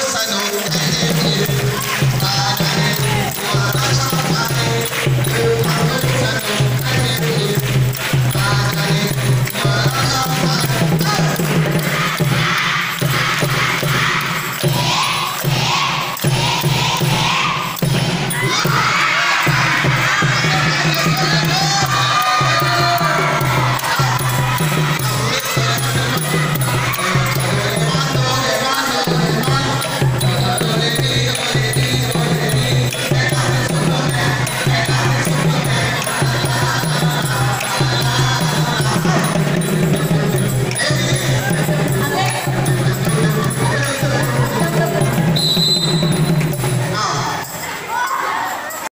I know.